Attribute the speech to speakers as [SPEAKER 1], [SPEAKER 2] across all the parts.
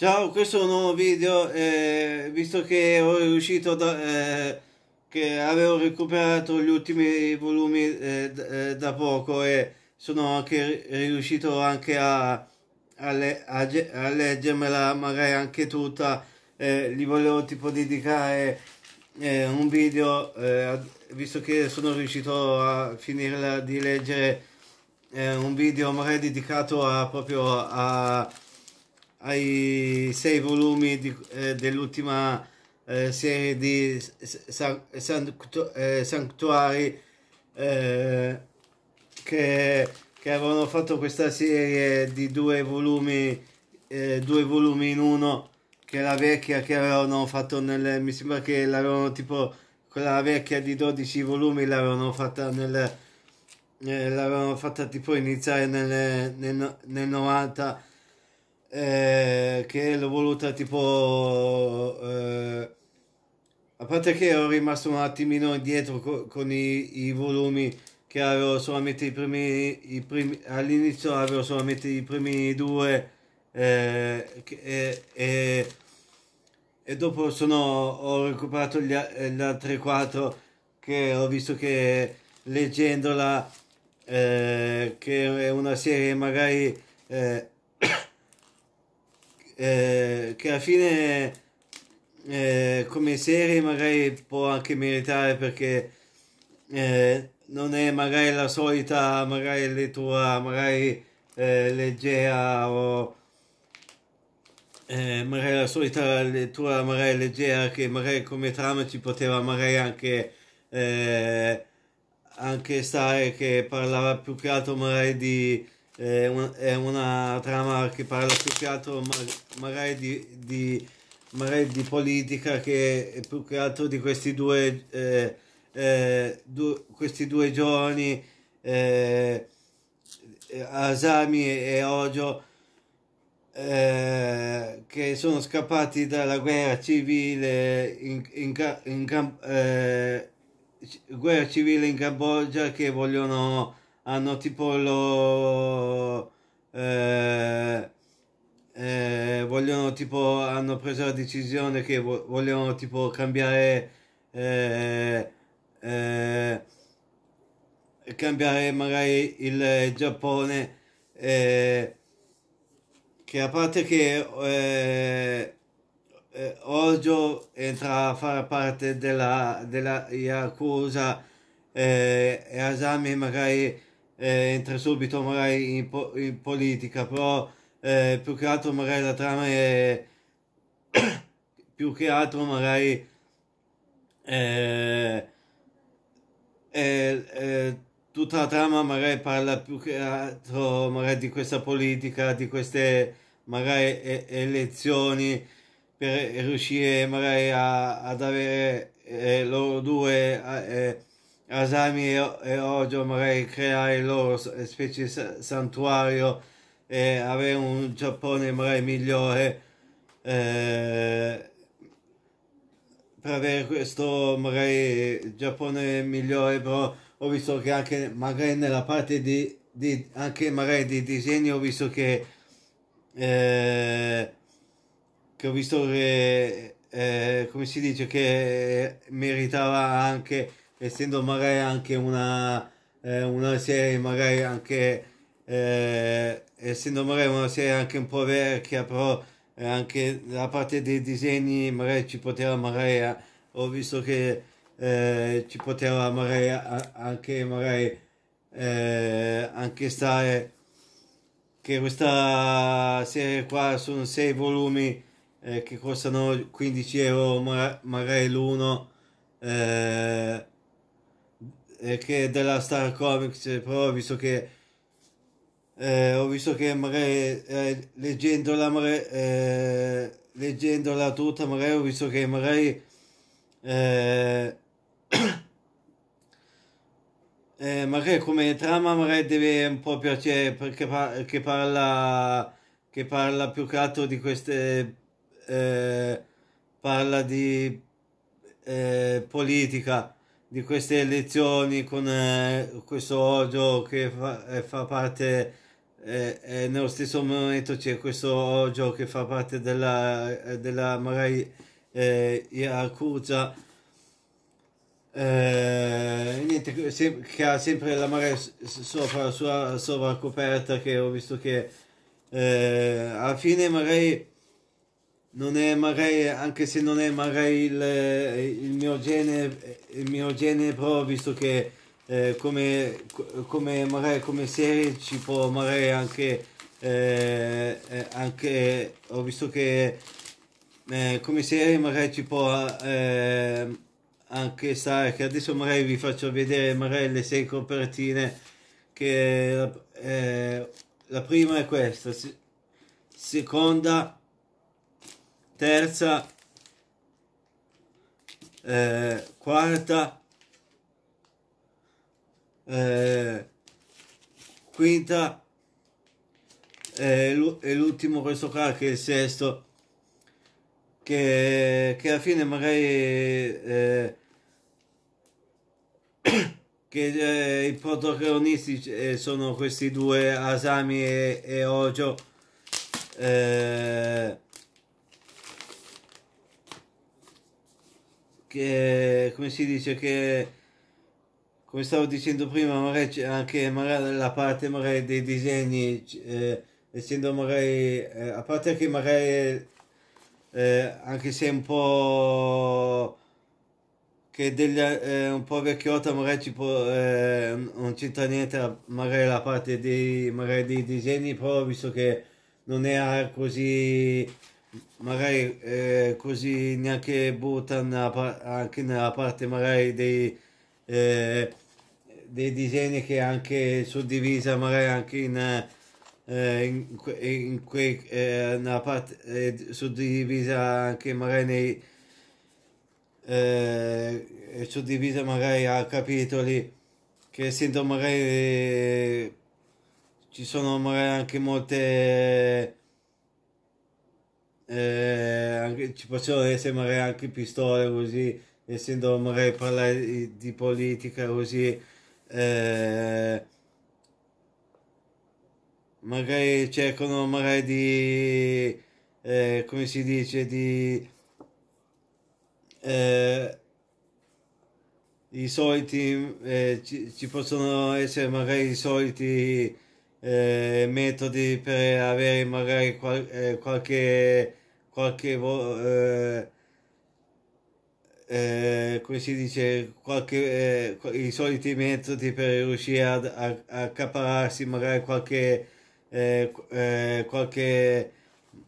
[SPEAKER 1] Ciao, questo è un nuovo video, eh, visto che ho riuscito da, eh, che avevo recuperato gli ultimi volumi eh, eh da poco e sono anche riuscito anche a, a, le, a, a leggermela magari anche tutta, eh, gli volevo tipo dedicare eh, un video, visto che sono riuscito a finirla di leggere un video magari dedicato a, proprio a ai sei volumi di, eh, dell'ultima eh, serie di Sanctu eh, Sanctuari eh, che, che, avevano fatto questa serie di due volumi, eh, due volumi in uno, che la vecchia che avevano fatto nel, mi sembra che l'avevano tipo, quella vecchia di 12 volumi l'avevano fatta nel, eh, l'avevano fatta tipo iniziare nel, nel, nel 90 eh, che l'ho voluta tipo... Eh, a parte che ero rimasto un attimino indietro co con i, i, volumi che avevo solamente i primi, i primi all'inizio avevo solamente i primi due eh, e, e, e, dopo sono, ho recuperato gli, gli altri quattro che ho visto che leggendola eh, che è una serie magari eh, eh, che alla fine eh, come serie magari può anche meritare perché eh, non è magari la solita magari lettura magari eh, leggera o eh, magari la solita lettura magari leggera che magari come trama ci poteva magari anche anche stare che parlava più che altro magari di è, un, è una trama che parla più che altro magari di, di, magari di politica che più che altro di questi due, eh, eh, du, questi due giorni eh, Asami e Ojo eh, che sono scappati dalla guerra civile in, in, in, eh, guerra civile in Cambogia che vogliono hanno tipo lo... Eh, eh, vogliono tipo hanno preso la decisione che vo vogliono tipo cambiare eh, eh, cambiare magari il Giappone eh, che a parte che eh, eh, Ojo entra a fare parte della, della Yakuza eh, e Asami magari eh, entra subito magari in, po in politica, però eh, più che altro magari la trama è più che altro magari eh, è, tutta la trama magari parla più che altro magari di questa politica, di queste magari elezioni per riuscire magari a, ad avere eh, loro due eh, Asami e, e Ojo magari creare il loro specie santuario e avere un Giappone magari migliore eh, per avere questo magari Giappone migliore però ho visto che anche magari nella parte di, di anche magari di disegno ho visto che eh, che ho visto che eh, come si dice che meritava anche essendo magari anche una, eh, una serie magari anche eh, essendo magari una serie anche un po' vecchia però eh, anche la parte dei disegni magari ci poteva magari eh, ho visto che eh, ci poteva magari anche magari eh, anche stare che questa serie qua sono sei volumi che costano 15 euro magari l'uno eh, eh, che della Star Comics, però ho visto che eh, ho visto che magari eh, leggendola, magari, eh, leggendola tutta, magari ho visto che magari eh, eh, magari come trama magari deve un po' piacere perché par che parla che parla più che altro di queste parla di politica di queste elezioni con eh, questo odio che fa, eh, fa parte e, e nello stesso momento c'è questo gioco che fa parte della, della magari eh, Yakuza. Eh, niente, che ha sempre la magari sopra la sua sovracoperta che ho visto che eh, alla fine magari non è magari anche se non è magari il, il mio genere il mio genere però visto che eh, come, come magari come serie ci può magari anche, eh, eh anche ho visto che eh, come serie magari ci può eh, anche stare che adesso magari vi faccio vedere magari le sei copertine che eh, la prima è questa seconda terza quarta eh, quinta eh, e l'ultimo questo qua che è il sesto che, che alla fine magari eh, che eh, i protagonisti eh, sono questi due Asami e, e Ojo eh, che come si dice che come stavo dicendo prima, magari anche magari la parte magari dei disegni, eh, essendo magari, eh, a parte che magari, eh, anche se un po' che degli, eh, un po' vecchiotta, magari ci può, eh, non c'entra niente, magari la parte dei, magari dei disegni, però visto che non è così, magari eh, così neanche brutta anche nella parte magari dei eh, dei disegni che anche suddivisa magari anche in, eh, in, in que, eh, una parte eh, suddivisa anche magari nei eh, suddivisa magari a capitoli che essendo magari eh, ci sono magari anche molte eh, anche, ci possono essere magari anche pistole così essendo magari parlare di, di politica così eh, magari cercano magari di eh, come si dice di eh, i soliti eh, ci, ci, possono essere magari i soliti eh, metodi per avere magari qual, qualche qualche eh, eh, come si dice, qualche, eh, i soliti metodi per riuscire a, a, a accapararsi magari qualche, eh, eh qualche,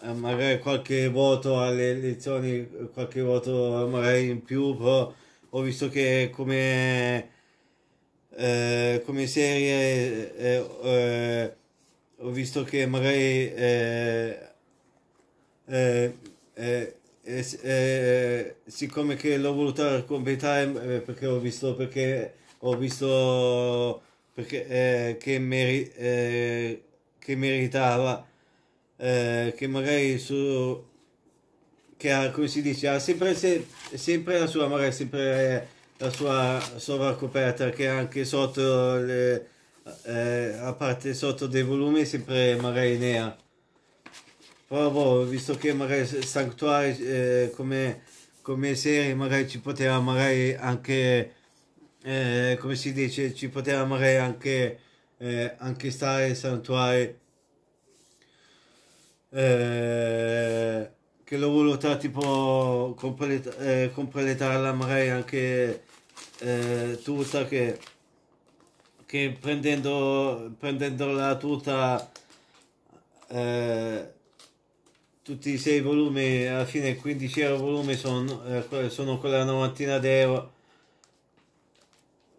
[SPEAKER 1] eh, magari qualche voto alle elezioni, qualche voto magari in più, però ho visto che come, come serie ho visto che magari eh, eh, siccome che l'ho voluta completare eh, perché ho visto perché ho visto perché, eh, che, meri, eh, che meritava eh, che magari su che ha come si dice ha sempre, se, sempre la sua magari sempre la sua sovracoperta che anche sotto le, a parte sotto dei volumi sempre magari nera però boh, visto che magari Sanctuary eh, come, come, serie magari ci poteva magari anche, eh, come si dice, ci poteva magari anche, eh, anche stare Sanctuary. Eh, che l'ho voluta tipo completa, eh, completarla magari anche eh, tutta che, che prendendo, prendendola tutta eh, tutti i sei volumi, alla fine 15 euro volume sono, eh, sono quella novantina d'euro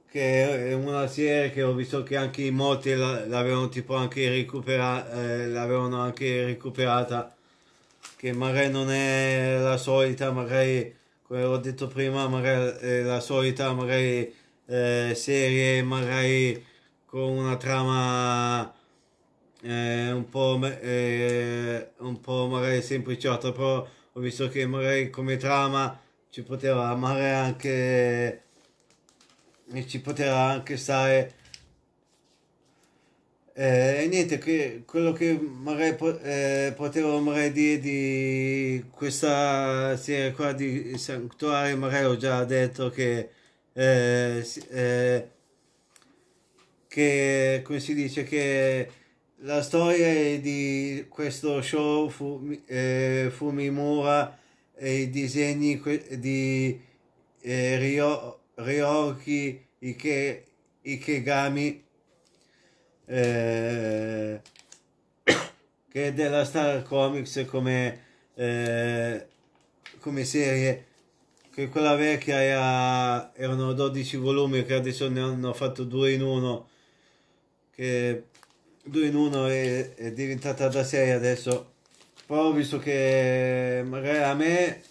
[SPEAKER 1] che è una serie che ho visto che anche in molti l'avevano tipo anche recuperata eh, l'avevano anche recuperata che magari non è la solita magari come ho detto prima magari è la solita magari eh, serie magari con una trama eh, un po', eh, un po' magari sempliciota, però ho visto che magari come trama ci poteva magari anche ci poteva anche stare Eh, e niente, che, quello che magari po- eh, potevo magari dire di questa serie qua di Sanctuary, magari ho già detto che, eh, eh, che come si dice, che la storia di questo show fu, eh, Fumimura e i disegni di eh, Ryo, Ryoki Ike, Ikegami eh, che è della Star Comics come, eh, come serie che quella vecchia era, erano 12 volumi che adesso ne hanno fatto due in uno che due in uno è, è diventata da serie adesso. Però visto che magari a me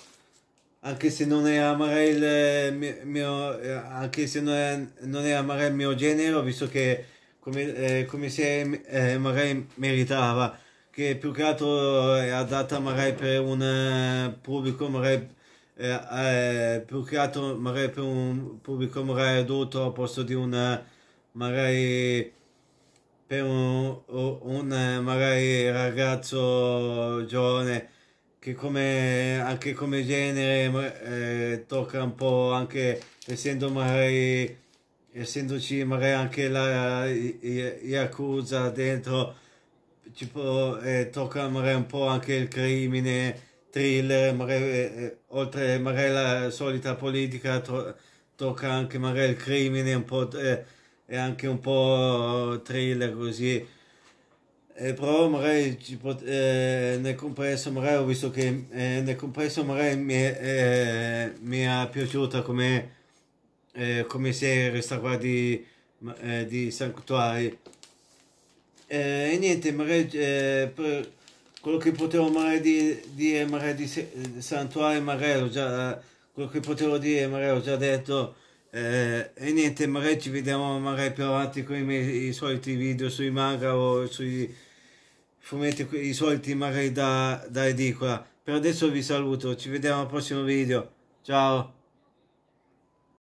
[SPEAKER 1] anche se non era magari il mio, anche se non era, non era magari il mio genere visto che come, eh, come se eh, magari meritava, che più che altro è adatta magari per un eh, pubblico magari eh, eh, più che altro magari per un pubblico magari adulto al posto di un magari per un, un magari ragazzo giovane che come anche come genere eh, tocca un po' anche essendo magari essendoci magari anche la Yakuza dentro, ci eh, tocca magari un po' anche il crimine, thriller, magari, eh, oltre magari la solita politica, to tocca anche magari il crimine, un po' eh, e anche un po' thriller così. E però magari pot- eh, nel compresso magari ho visto che eh, nel compresso magari mi, eh, mi è piaciuta come eh, come se resta qua di, eh, di Sanctuary. E niente, magari eh, per quello che potevo magari dire, dire magari di Santuario, magari ho già, quello che potevo dire magari ho già detto. Eh, e niente, magari ci vediamo magari più avanti con i, miei, i soliti video sui manga o sui fumetti, i soliti magari da, da edicola. Per adesso vi saluto, ci vediamo al prossimo video. Ciao!